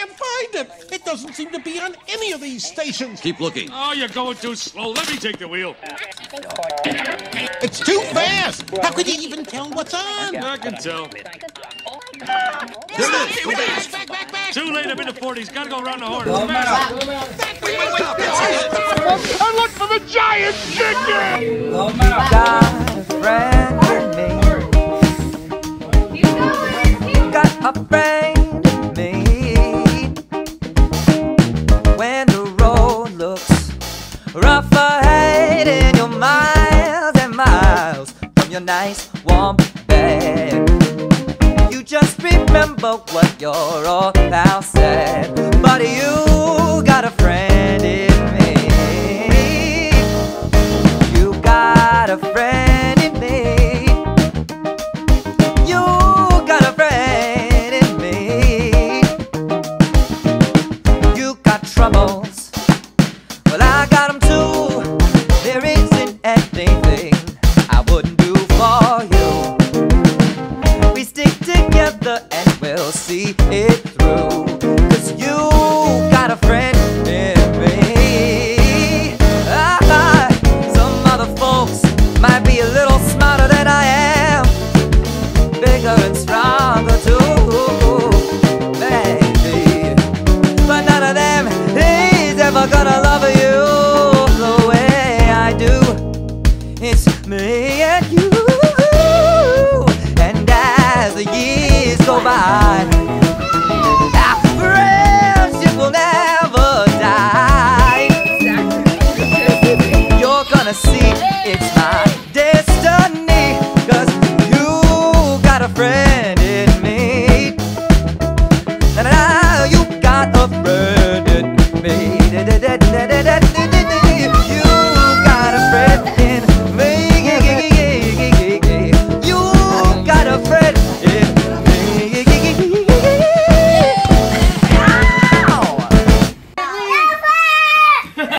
can't find it. It doesn't seem to be on any of these stations. Keep looking. Oh, you're going too slow. Let me take the wheel. It's too fast. How could you even tell what's on? I can tell. There it is. Back, back, back. Too late. I'm in the 40s. Gotta go around the horn. Love Fast. out. I look for the giant chicken. Rough ahead in you're miles and miles from your nice warm bed. You just remember what your old pal said. But you see it through. Cause you got a friend in me. Ah, some other folks might be a little smarter than I am. Bigger and stronger You're